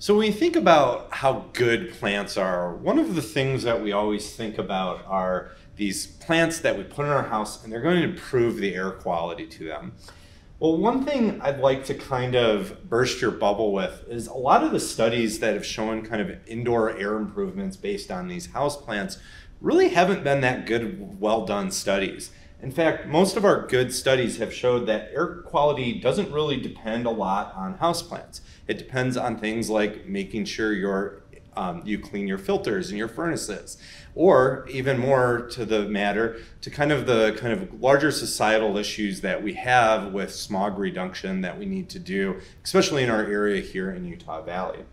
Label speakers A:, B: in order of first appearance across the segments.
A: So when we think about how good plants are, one of the things that we always think about are these plants that we put in our house and they're going to improve the air quality to them. Well, one thing I'd like to kind of burst your bubble with is a lot of the studies that have shown kind of indoor air improvements based on these house plants really haven't been that good, well done studies. In fact, most of our good studies have showed that air quality doesn't really depend a lot on houseplants. It depends on things like making sure you um, you clean your filters and your furnaces, or even more to the matter, to kind of the kind of larger societal issues that we have with smog reduction that we need to do, especially in our area here in Utah Valley.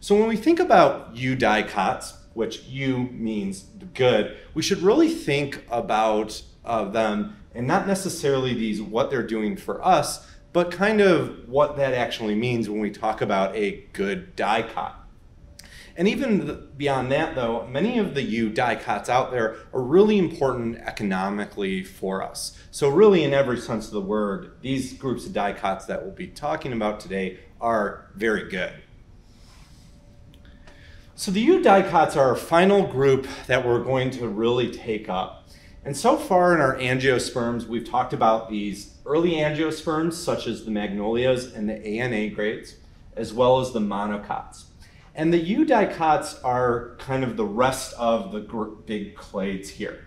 A: So when we think about eudicots, which Eu means good, we should really think about of them and not necessarily these what they're doing for us, but kind of what that actually means when we talk about a good dicot. And even beyond that, though, many of the eudicots out there are really important economically for us. So, really, in every sense of the word, these groups of dicots that we'll be talking about today are very good. So, the eudicots are our final group that we're going to really take up. And so far in our angiosperms, we've talked about these early angiosperms, such as the magnolias and the ANA grades, as well as the monocots. And the eudicots are kind of the rest of the big clades here.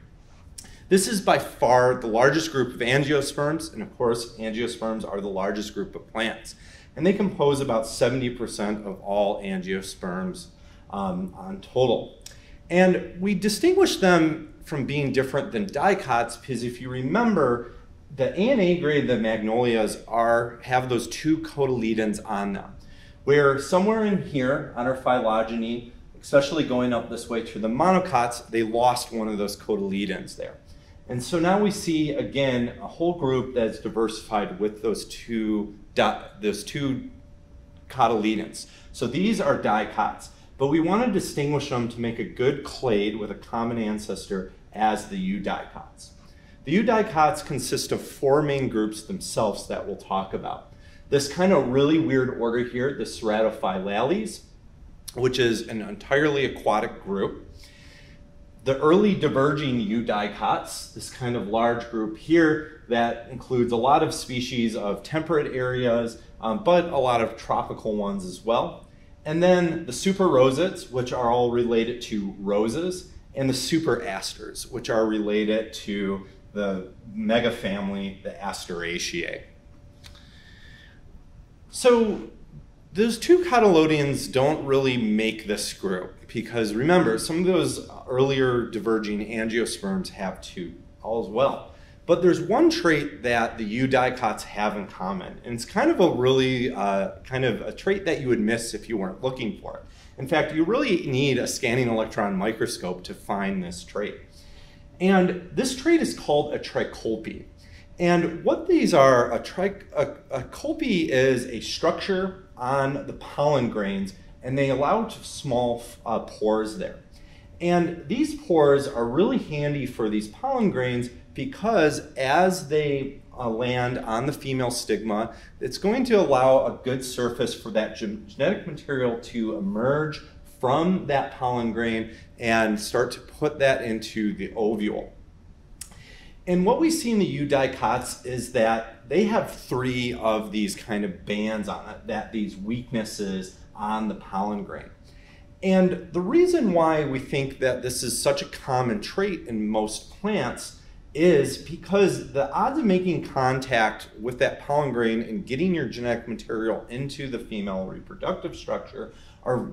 A: This is by far the largest group of angiosperms, and of course, angiosperms are the largest group of plants. And they compose about 70% of all angiosperms um, on total. And we distinguish them from being different than dicots because if you remember, the ANA grade, the magnolias, are have those two cotyledons on them. Where somewhere in here on our phylogeny, especially going up this way to the monocots, they lost one of those cotyledons there. And so now we see again a whole group that's diversified with those two those two cotyledons. So these are dicots. But we want to distinguish them to make a good clade with a common ancestor as the eudicots. The eudicots consist of four main groups themselves that we'll talk about. This kind of really weird order here, the Ceratophyllales, which is an entirely aquatic group. The early diverging eudicots, this kind of large group here that includes a lot of species of temperate areas, um, but a lot of tropical ones as well. And then the superrosids, which are all related to roses, and the superasters, which are related to the mega family, the Asteraceae. So those two cotyledons don't really make this group because remember, some of those earlier diverging angiosperms have two all as well. But there's one trait that the eudicots have in common, and it's kind of a really uh, kind of a trait that you would miss if you weren't looking for it. In fact, you really need a scanning electron microscope to find this trait. And this trait is called a tricolpy. And what these are, a, tri a, a is a structure on the pollen grains, and they allow small uh, pores there. And these pores are really handy for these pollen grains because as they uh, land on the female stigma, it's going to allow a good surface for that genetic material to emerge from that pollen grain and start to put that into the ovule. And what we see in the eudicots is that they have three of these kind of bands on it, that these weaknesses on the pollen grain. And the reason why we think that this is such a common trait in most plants is because the odds of making contact with that pollen grain and getting your genetic material into the female reproductive structure are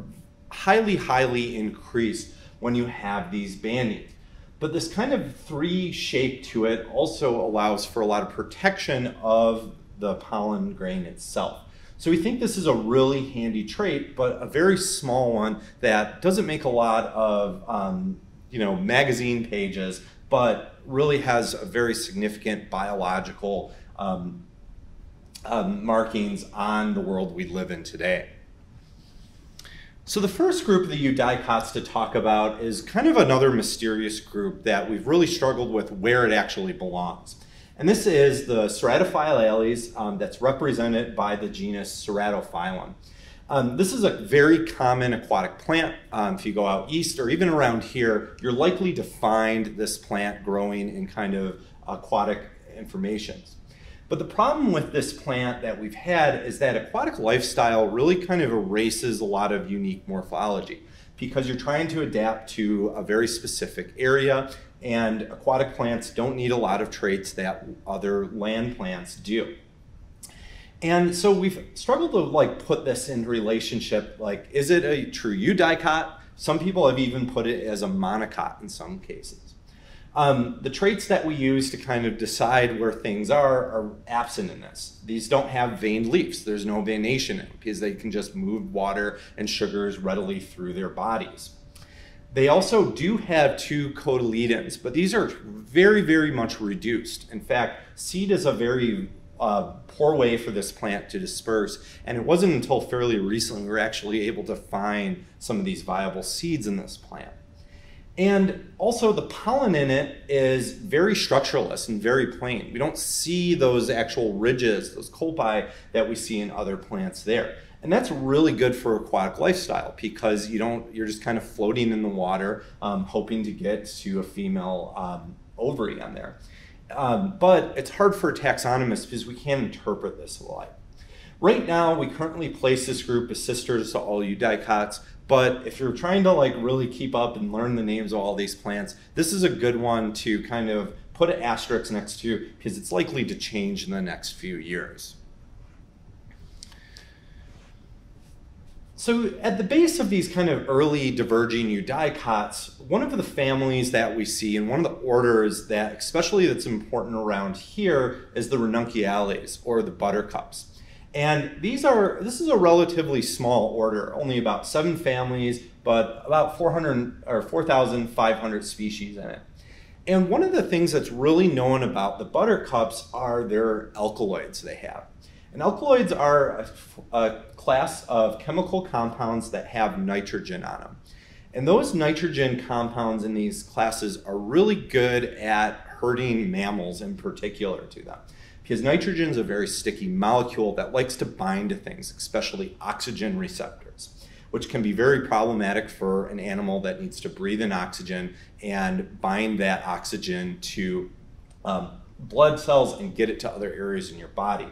A: highly, highly increased when you have these bandings. But this kind of three shape to it also allows for a lot of protection of the pollen grain itself. So we think this is a really handy trait, but a very small one that doesn't make a lot of um, you know magazine pages, but really has a very significant biological um, um, markings on the world we live in today. So the first group of the eudicots to talk about is kind of another mysterious group that we've really struggled with where it actually belongs. And this is the Ceratophyllales um, that's represented by the genus Ceratophyllum. Um, this is a very common aquatic plant. Um, if you go out east or even around here, you're likely to find this plant growing in kind of aquatic informations. But the problem with this plant that we've had is that aquatic lifestyle really kind of erases a lot of unique morphology because you're trying to adapt to a very specific area and aquatic plants don't need a lot of traits that other land plants do. And so we've struggled to like put this in relationship, like is it a true eudicot? Some people have even put it as a monocot in some cases. Um, the traits that we use to kind of decide where things are are absent in this. These don't have veined leaves. There's no veination in because they can just move water and sugars readily through their bodies. They also do have two cotyledons, but these are very, very much reduced. In fact, seed is a very uh, poor way for this plant to disperse, and it wasn't until fairly recently we were actually able to find some of these viable seeds in this plant. And also the pollen in it is very structureless and very plain. We don't see those actual ridges, those colpi that we see in other plants there. And that's really good for aquatic lifestyle because you don't, you're just kind of floating in the water, um, hoping to get to a female um, ovary on there. Um, but it's hard for taxonomists because we can't interpret this a lot. Right now, we currently place this group as sisters to all eudicots, but if you're trying to like really keep up and learn the names of all these plants, this is a good one to kind of put an asterisk next to because it's likely to change in the next few years. So at the base of these kind of early diverging eudicots, one of the families that we see and one of the orders that especially that's important around here is the ranunculales or the buttercups. And these are, this is a relatively small order, only about seven families, but about 400 or 4,500 species in it. And one of the things that's really known about the buttercups are their alkaloids they have. And alkaloids are a, a class of chemical compounds that have nitrogen on them. And those nitrogen compounds in these classes are really good at hurting mammals in particular to them because nitrogen is a very sticky molecule that likes to bind to things, especially oxygen receptors, which can be very problematic for an animal that needs to breathe in oxygen and bind that oxygen to um, blood cells and get it to other areas in your body.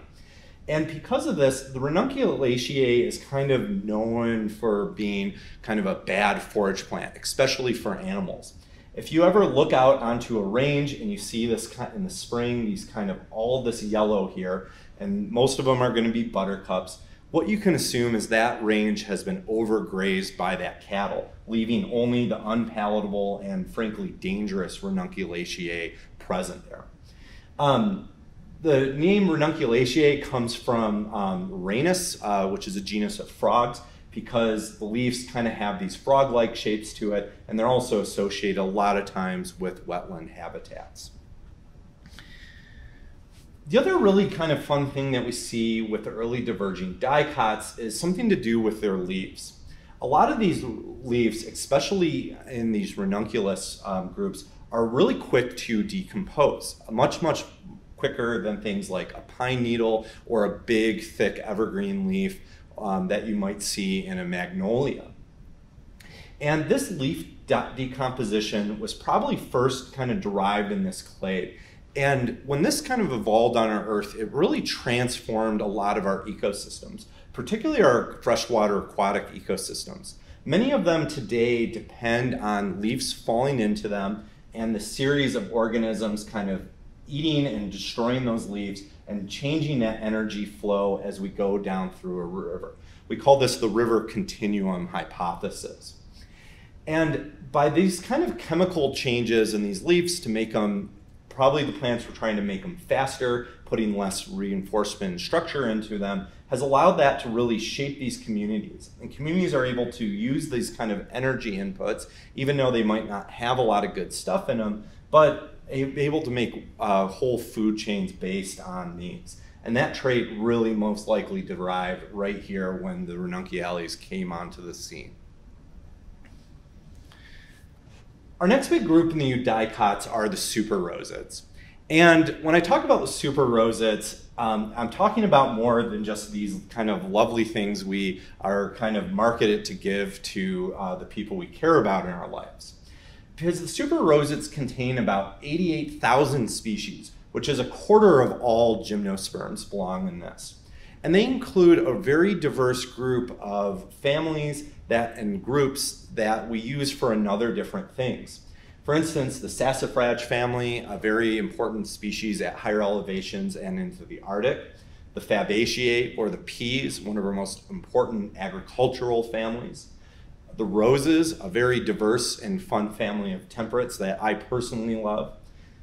A: And because of this, the Ranunculaceae is kind of known for being kind of a bad forage plant, especially for animals. If you ever look out onto a range and you see this in the spring, these kind of all this yellow here, and most of them are going to be buttercups, what you can assume is that range has been overgrazed by that cattle, leaving only the unpalatable and frankly dangerous Ranunculaceae present there. Um, the name Ranunculaceae comes from um, uh, which is a genus of frogs because the leaves kind of have these frog-like shapes to it, and they're also associated a lot of times with wetland habitats. The other really kind of fun thing that we see with the early diverging dicots is something to do with their leaves. A lot of these leaves, especially in these ranunculus um, groups, are really quick to decompose, much, much quicker than things like a pine needle or a big, thick evergreen leaf um, that you might see in a magnolia. And this leaf de decomposition was probably first kind of derived in this clade. And when this kind of evolved on our Earth, it really transformed a lot of our ecosystems, particularly our freshwater aquatic ecosystems. Many of them today depend on leaves falling into them and the series of organisms kind of eating and destroying those leaves and changing that energy flow as we go down through a river. We call this the river continuum hypothesis. And by these kind of chemical changes in these leaves to make them, probably the plants were trying to make them faster, putting less reinforcement structure into them, has allowed that to really shape these communities. And communities are able to use these kind of energy inputs, even though they might not have a lot of good stuff in them, but able to make uh, whole food chains based on these. And that trait really most likely derived right here when the ranunculales came onto the scene. Our next big group in the eudicots are the superrosids. And when I talk about the super rosids, um, I'm talking about more than just these kind of lovely things we are kind of marketed to give to uh, the people we care about in our lives. Because the super rosids contain about 88,000 species, which is a quarter of all gymnosperms belong in this. And they include a very diverse group of families that and groups that we use for another different things. For instance, the saxifrage family, a very important species at higher elevations and into the Arctic. The Fabaceae, or the peas, one of our most important agricultural families. The roses, a very diverse and fun family of temperates that I personally love.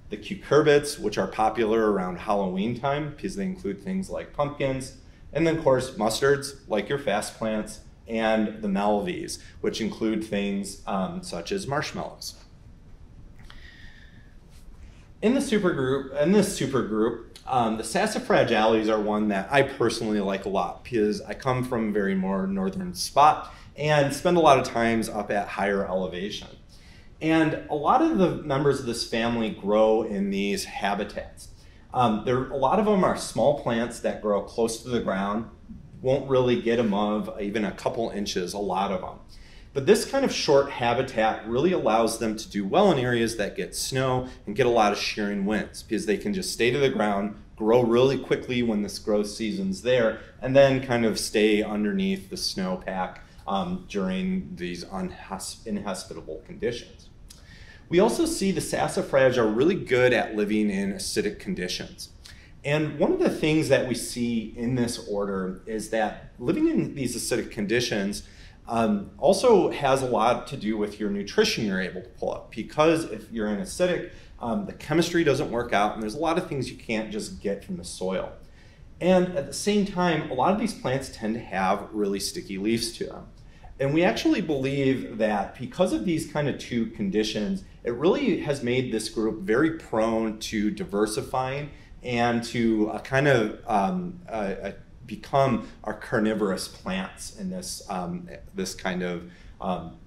A: The cucurbits, which are popular around Halloween time because they include things like pumpkins. And then, of course, mustards, like your fast plants, and the malves, which include things um, such as marshmallows in the supergroup, in this supergroup, um, the Saxifragales are one that I personally like a lot because I come from a very more northern spot and spend a lot of times up at higher elevation. And a lot of the members of this family grow in these habitats. Um, there, a lot of them are small plants that grow close to the ground, won't really get above even a couple inches, a lot of them. But this kind of short habitat really allows them to do well in areas that get snow and get a lot of shearing winds because they can just stay to the ground, grow really quickly when this growth season's there, and then kind of stay underneath the snowpack um, during these inhospitable conditions. We also see the saxifrage are really good at living in acidic conditions. And one of the things that we see in this order is that living in these acidic conditions um, also has a lot to do with your nutrition you're able to pull up because if you're in acidic, um, the chemistry doesn't work out and there's a lot of things you can't just get from the soil. And at the same time, a lot of these plants tend to have really sticky leaves to them. And we actually believe that because of these kind of two conditions, it really has made this group very prone to diversifying and to a kind of um, a, a become our carnivorous plants in this um, this kind of um,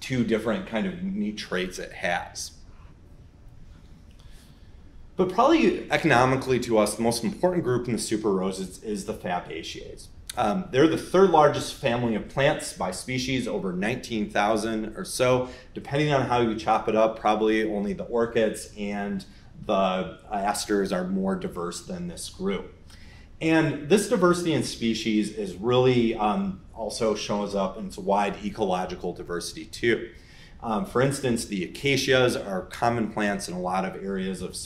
A: two different kind of neat traits it has. But probably economically to us, the most important group in the super roses is the Fabaceae. Um, they're the third largest family of plants by species, over 19,000 or so. Depending on how you chop it up, probably only the orchids and the asters are more diverse than this group. And this diversity in species is really um, also shows up in its wide ecological diversity too. Um, for instance, the acacias are common plants in a lot of areas of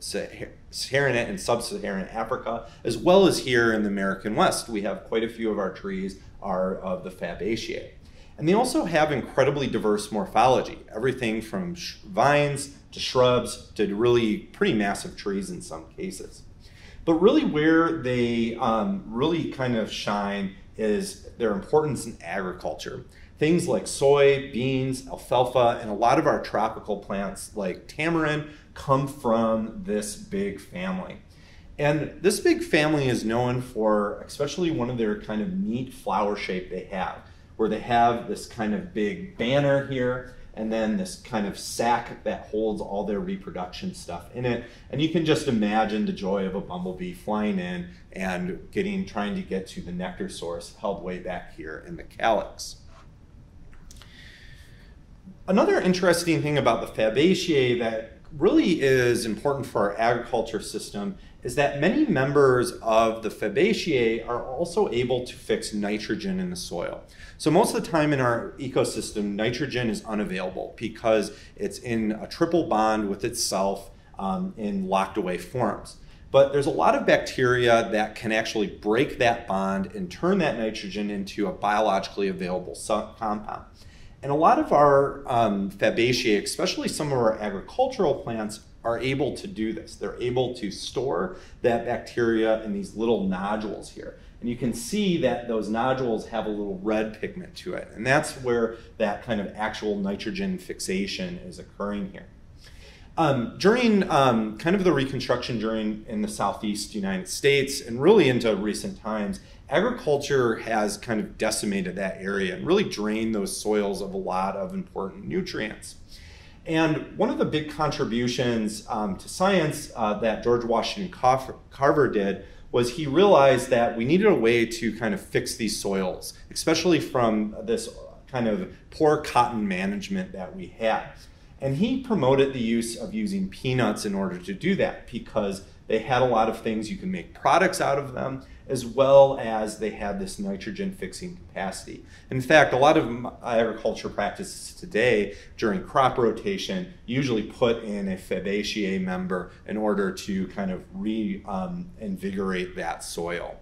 A: sub-Saharan and sub-Saharan Africa, as well as here in the American West. We have quite a few of our trees are of the Fabaceae. And they also have incredibly diverse morphology, everything from vines to shrubs to really pretty massive trees in some cases. But really, where they um, really kind of shine is their importance in agriculture. Things like soy, beans, alfalfa, and a lot of our tropical plants like tamarind come from this big family. And this big family is known for, especially one of their kind of neat flower shape they have, where they have this kind of big banner here and then this kind of sac that holds all their reproduction stuff in it. And you can just imagine the joy of a bumblebee flying in and getting trying to get to the nectar source held way back here in the calyx. Another interesting thing about the Fabaceae that really is important for our agriculture system is that many members of the Fabaceae are also able to fix nitrogen in the soil. So most of the time in our ecosystem, nitrogen is unavailable because it's in a triple bond with itself um, in locked away forms. But there's a lot of bacteria that can actually break that bond and turn that nitrogen into a biologically available compound. And a lot of our um, Fabaceae, especially some of our agricultural plants, are able to do this. They're able to store that bacteria in these little nodules here. And you can see that those nodules have a little red pigment to it. And that's where that kind of actual nitrogen fixation is occurring here. Um, during um, kind of the reconstruction during in the southeast United States and really into recent times, agriculture has kind of decimated that area and really drained those soils of a lot of important nutrients. And one of the big contributions um, to science uh, that George Washington Carver did was he realized that we needed a way to kind of fix these soils, especially from this kind of poor cotton management that we had. And he promoted the use of using peanuts in order to do that because they had a lot of things you can make products out of them as well as they had this nitrogen fixing capacity. In fact, a lot of agriculture practices today during crop rotation usually put in a Fabaceae member in order to kind of reinvigorate um, that soil.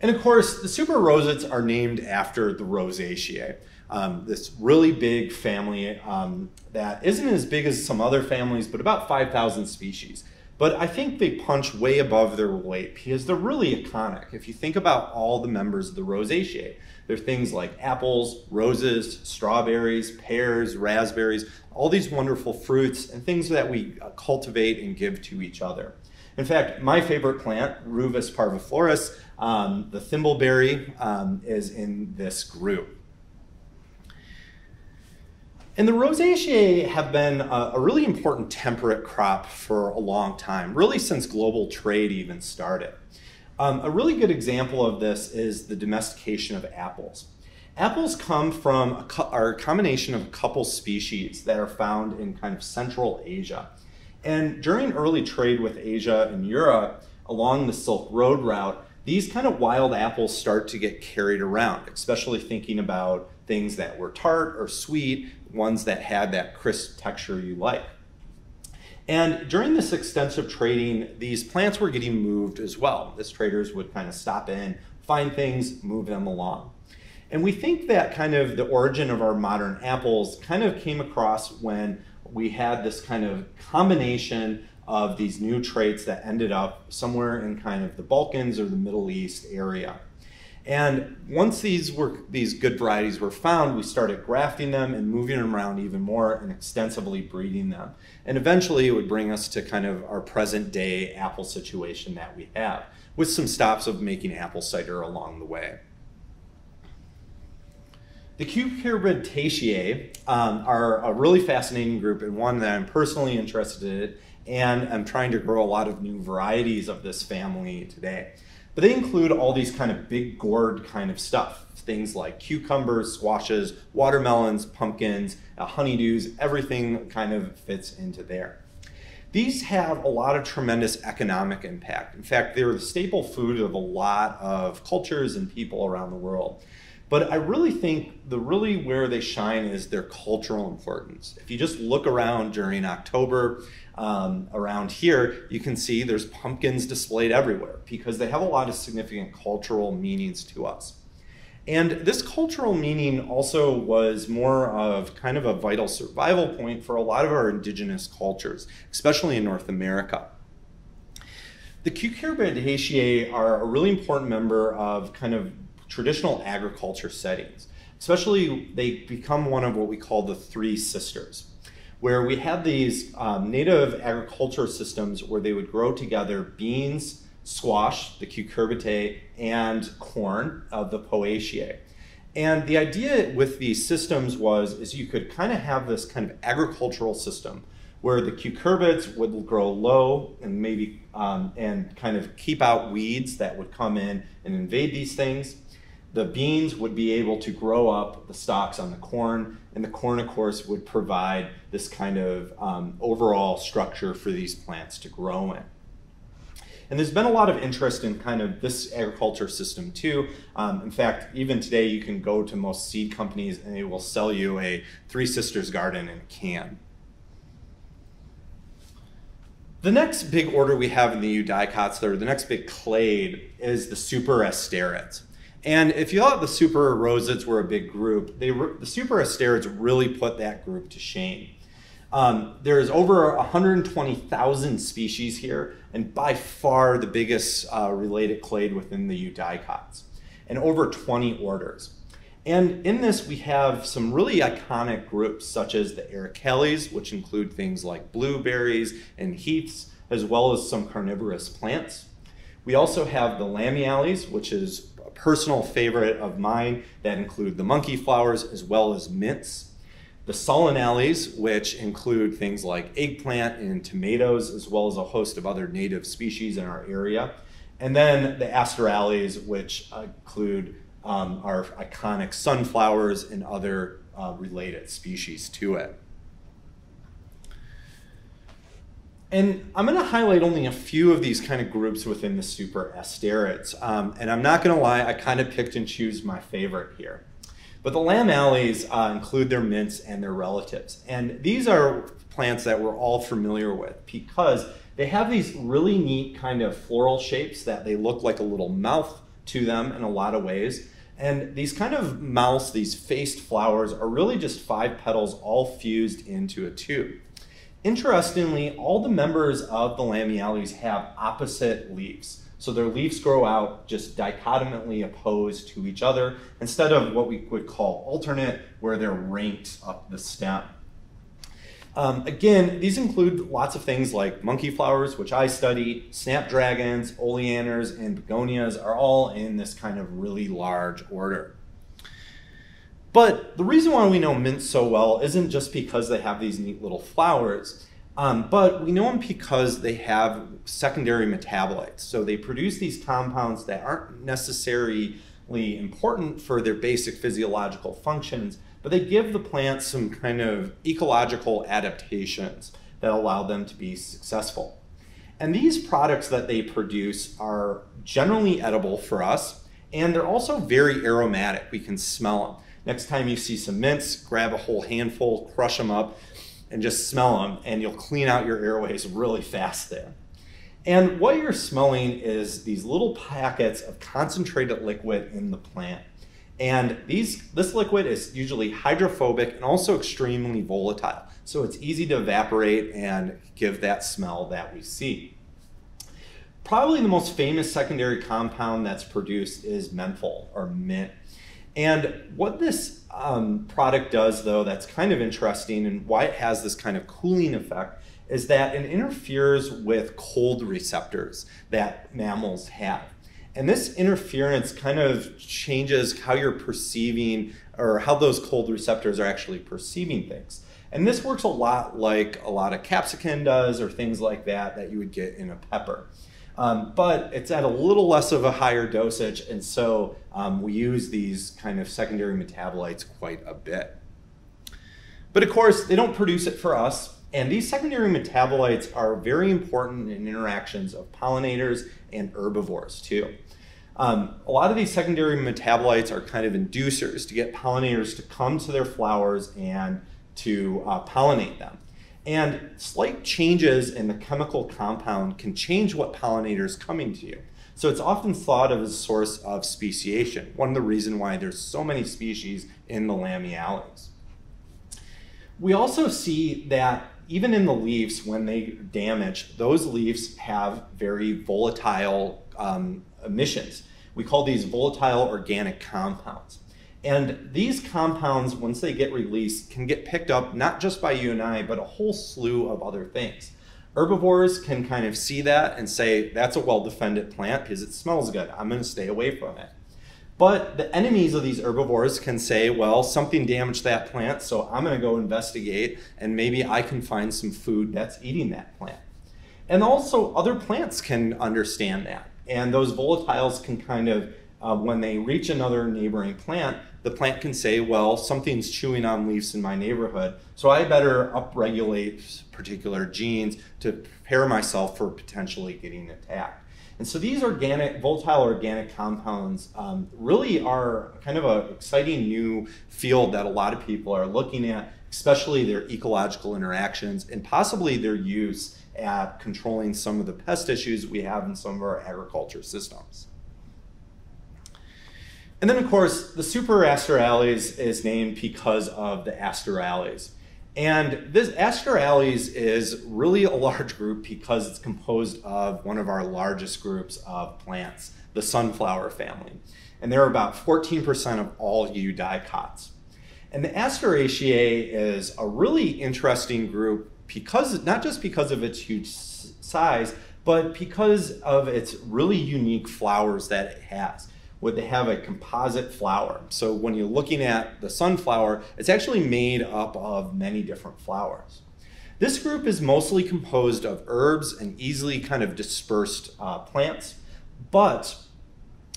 A: And of course, the super rosids are named after the Rosaceae. Um, this really big family um, that isn't as big as some other families, but about 5,000 species. But I think they punch way above their weight because they're really iconic. If you think about all the members of the Rosaceae, they're things like apples, roses, strawberries, pears, raspberries, all these wonderful fruits and things that we cultivate and give to each other. In fact, my favorite plant, Rubus parviflorus, um, the thimbleberry, um, is in this group. And the Rosaceae have been a, a, really important temperate crop for a long time, really since global trade even started. Um, a really good example of this is the domestication of apples. Apples come from a, a combination of a couple species that are found in kind of Central Asia. And during early trade with Asia and Europe along the Silk Road route, these kind of wild apples start to get carried around, especially thinking about things that were tart or sweet ones that had that crisp texture you like. And during this extensive trading, these plants were getting moved as well. As traders would kind of stop in, find things, move them along. And we think that kind of the origin of our modern apples kind of came across when we had this kind of combination of these new traits that ended up somewhere in kind of the Balkans or the Middle East area. And once these were these good varieties were found, we started grafting them and moving them around even more and extensively breeding them. And eventually it would bring us to kind of our present day apple situation that we have, with some stops of making apple cider along the way. The Cucurbitaceae um, are a really fascinating group and one that I'm personally interested in, and I'm trying to grow a lot of new varieties of this family today. But they include all these kind of big gourd kind of stuff. Things like cucumbers, squashes, watermelons, pumpkins, uh, honeydews, everything kind of fits into there. These have a lot of tremendous economic impact. In fact, they're the staple food of a lot of cultures and people around the world. But I really think the really where they shine is their cultural importance. If you just look around during October, um, around here, you can see there's pumpkins displayed everywhere because they have a lot of significant cultural meanings to us. And this cultural meaning also was more of kind of a vital survival point for a lot of our indigenous cultures, especially in North America. The Cucurbitaceae are a really important member of kind of traditional agriculture settings. Especially, they become one of what we call the three sisters where we had these um, native agriculture systems where they would grow together beans, squash, the cucurbitae, and corn of the poaceae. And the idea with these systems was is you could kind of have this kind of agricultural system where the cucurbits would grow low and maybe um, and kind of keep out weeds that would come in and invade these things the beans would be able to grow up the stalks on the corn, and the corn, of course, would provide this kind of um, overall structure for these plants to grow in. And there's been a lot of interest in kind of this agriculture system too. Um, in fact, even today you can go to most seed companies and they will sell you a Three Sisters garden in a can. The next big order we have in the eudicots, or the next big clade, is the superasterids. And if you thought the super rosids were a big group, they the super asterids really put that group to shame. Um, there's over 120,000 species here, and by far the biggest uh, related clade within the eudicots, and over 20 orders. And in this, we have some really iconic groups, such as the Ericales, which include things like blueberries and heaths, as well as some carnivorous plants. We also have the lamiales, which is personal favorite of mine that include the monkey flowers as well as mints. the solanales, which include things like eggplant and tomatoes, as well as a host of other native species in our area. And then the asterales, which include um, our iconic sunflowers and other uh, related species to it. And I'm going to highlight only a few of these kind of groups within the super asterids. Um, and I'm not going to lie, I kind of picked and choose my favorite here. But the lamiales uh, include their mints and their relatives. And these are plants that we're all familiar with because they have these really neat kind of floral shapes that they look like a little mouth to them in a lot of ways. And these kind of mouths, these faced flowers, are really just five petals all fused into a tube. Interestingly, all the members of the Lamiales have opposite leaves. So their leaves grow out just dichotomically opposed to each other instead of what we would call alternate, where they're ranked up the stem. Um, again, these include lots of things like monkey flowers, which I study, snapdragons, oleanders, and begonias are all in this kind of really large order. But the reason why we know mints so well isn't just because they have these neat little flowers, um, but we know them because they have secondary metabolites. So they produce these compounds that aren't necessarily important for their basic physiological functions, but they give the plants some kind of ecological adaptations that allow them to be successful. And these products that they produce are generally edible for us, and they're also very aromatic. We can smell them. Next time you see some mints, grab a whole handful, crush them up, and just smell them, and you'll clean out your airways really fast there. And what you're smelling is these little packets of concentrated liquid in the plant. And these, this liquid is usually hydrophobic and also extremely volatile. So it's easy to evaporate and give that smell that we see. Probably the most famous secondary compound that's produced is menthol or mint. And what this um, product does, though, that's kind of interesting and why it has this kind of cooling effect is that it interferes with cold receptors that mammals have. And this interference kind of changes how you're perceiving or how those cold receptors are actually perceiving things. And this works a lot like a lot of capsicum does or things like that that you would get in a pepper. Um, but it's at a little less of a higher dosage, and so um, we use these kind of secondary metabolites quite a bit. But of course, they don't produce it for us, and these secondary metabolites are very important in interactions of pollinators and herbivores too. Um, a lot of these secondary metabolites are kind of inducers to get pollinators to come to their flowers and to uh, pollinate them. And slight changes in the chemical compound can change what pollinator is coming to you. So it's often thought of as a source of speciation, one of the reasons why there's so many species in the lamiales. We also see that even in the leaves, when they damage, those leaves have very volatile um, emissions. We call these volatile organic compounds. And these compounds, once they get released, can get picked up not just by you and I, but a whole slew of other things. Herbivores can kind of see that and say, that's a well-defended plant because it smells good. I'm going to stay away from it. But the enemies of these herbivores can say, well, something damaged that plant, so I'm going to go investigate and maybe I can find some food that's eating that plant. And also, other plants can understand that. And those volatiles can kind of uh, when they reach another neighboring plant, the plant can say, well, something's chewing on leaves in my neighborhood, so I better upregulate particular genes to prepare myself for potentially getting attacked. And so these organic, volatile organic compounds um, really are kind of an exciting new field that a lot of people are looking at, especially their ecological interactions and possibly their use at controlling some of the pest issues we have in some of our agriculture systems. And then, of course, the super asterales is named because of the asterales. And this asterales is really a large group because it's composed of one of our largest groups of plants, the sunflower family. And they're about 14% of all eudicots. And the Asteraceae is a really interesting group because not just because of its huge size, but because of its really unique flowers that it has. Would they have a composite flower. So when you're looking at the sunflower, it's actually made up of many different flowers. This group is mostly composed of herbs and easily kind of dispersed uh, plants, but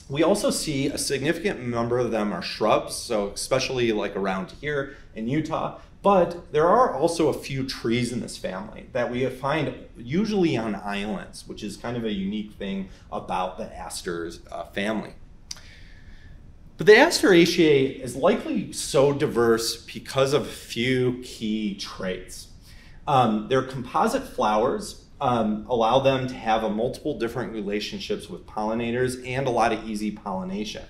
A: we also see a significant number of them are shrubs, so especially like around here in Utah, but there are also a few trees in this family that we find usually on islands, which is kind of a unique thing about the asters uh, family. But the Asteraceae is likely so diverse because of a few key traits. Um, their composite flowers um, allow them to have a multiple different relationships with pollinators and a lot of easy pollination.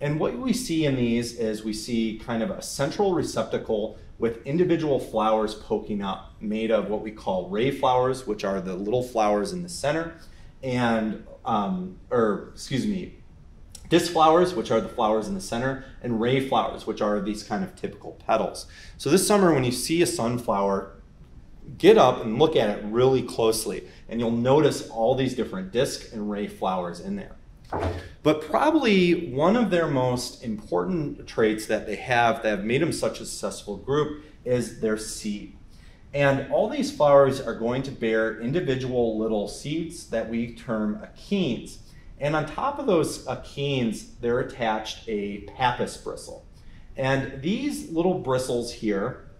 A: And what we see in these is we see kind of a central receptacle with individual flowers poking up, made of what we call ray flowers, which are the little flowers in the center, and, um, or excuse me, disc flowers, which are the flowers in the center, and ray flowers, which are these kind of typical petals. So this summer, when you see a sunflower, get up and look at it really closely, and you'll notice all these different disc and ray flowers in there. But probably one of their most important traits that they have that have made them such a successful group is their seed. And all these flowers are going to bear individual little seeds that we term achenes. And on top of those achenes, they're attached a pappus bristle. And these little bristles here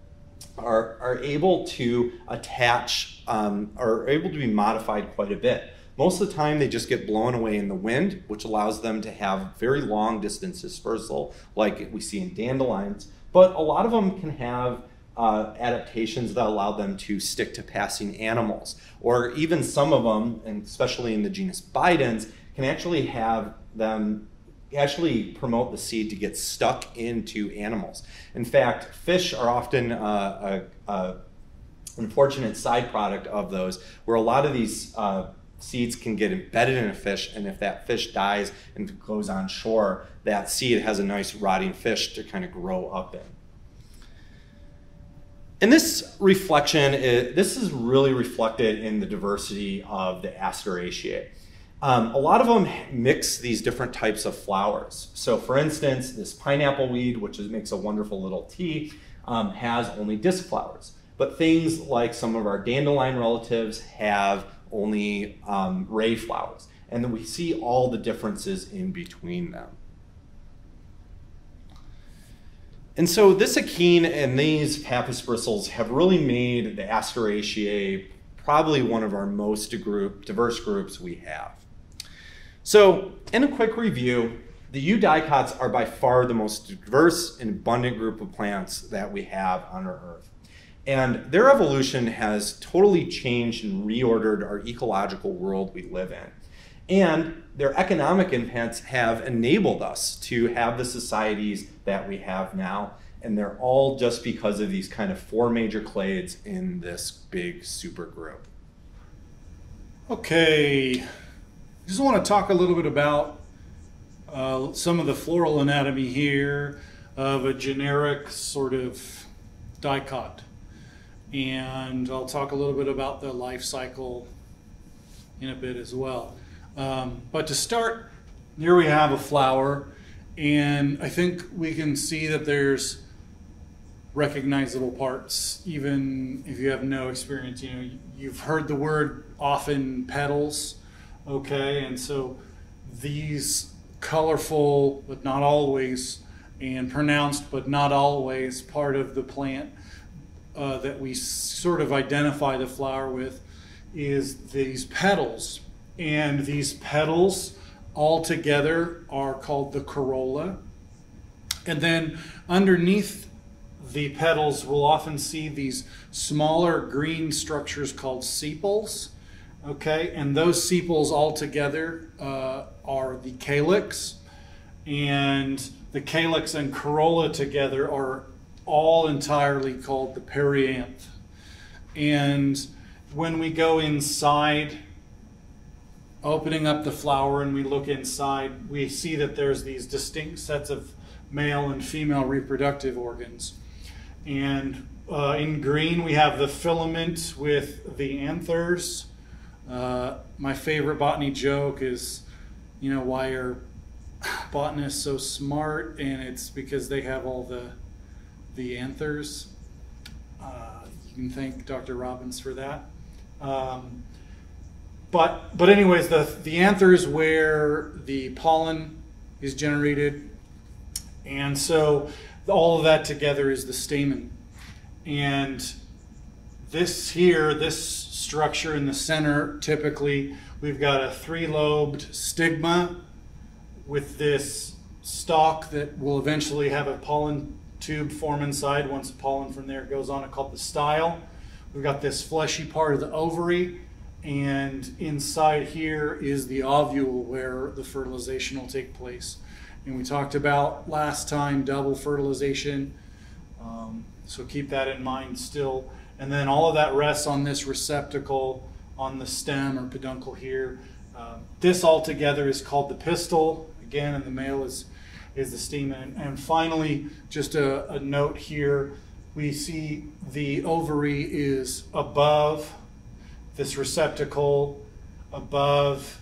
A: are, are able to attach, um, are able to be modified quite a bit. Most of the time, they just get blown away in the wind, which allows them to have very long distance dispersal, like we see in dandelions. But a lot of them can have uh, adaptations that allow them to stick to passing animals. Or even some of them, and especially in the genus Bidens, can actually have them actually promote the seed to get stuck into animals. In fact, fish are often uh, a, a unfortunate side product of those, where a lot of these uh, seeds can get embedded in a fish, and if that fish dies and goes on shore, that seed has a nice rotting fish to kind of grow up in. And this reflection, is, this is really reflected in the diversity of the Asteraceae. Um, a lot of them mix these different types of flowers. So for instance, this pineapple weed, which is, makes a wonderful little tea, um, has only disc flowers. But things like some of our dandelion relatives have only um, ray flowers. And then we see all the differences in between them. And so this achene and these pappus bristles have really made the Asteraceae probably one of our most diverse groups we have. So in a quick review, the eudicots are by far the most diverse and abundant group of plants that we have on our Earth. And their evolution has totally changed and reordered our ecological world we live in. And their economic impacts have enabled us to have the societies that we have now. And they're all just because of these kind of four major clades in this big super group.
B: Okay, just want to talk a little bit about uh, some of the floral anatomy here of a generic sort of dicot and I'll talk a little bit about the life cycle in a bit as well. Um, but to start, here we have a flower, and I think we can see that there's recognizable parts, even if you have no experience. You know, you've heard the word often petals, okay, and so these colorful, but not always, and pronounced, but not always, part of the plant uh, that we sort of identify the flower with is these petals. And these petals all together are called the corolla. And then underneath the petals, we'll often see these smaller green structures called sepals. Okay, and those sepals all together uh, are the calyx. And the calyx and corolla together are all entirely called the perianth. And when we go inside, opening up the flower and we look inside, we see that there's these distinct sets of male and female reproductive organs. And uh, in green, we have the filament with the anthers. Uh, my favorite botany joke is, you know, why are botanists so smart, and it's because they have all the the anthers. Uh, you can thank Dr. Robbins for that. Um, but but anyways, the the anther is where the pollen is generated, and so all of that together is the stamen, and this here, this structure in the center, typically we've got a three-lobed stigma with this stalk that will eventually have a pollen tube form inside once the pollen from there goes on, it called the style. We've got this fleshy part of the ovary, and inside here is the ovule where the fertilization will take place. And we talked about last time double fertilization, um, so keep that in mind still. And then all of that rests on this receptacle on the stem or peduncle here. Uh, this altogether is called the pistil. Again, and the male is is the stamen. And finally, just a, a note here, we see the ovary is above this receptacle, above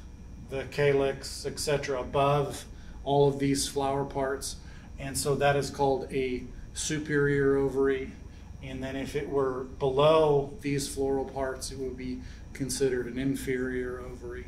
B: the calyx, etc., above all of these flower parts. And so that is called a superior ovary. And then if it were below these floral parts, it would be considered an inferior ovary.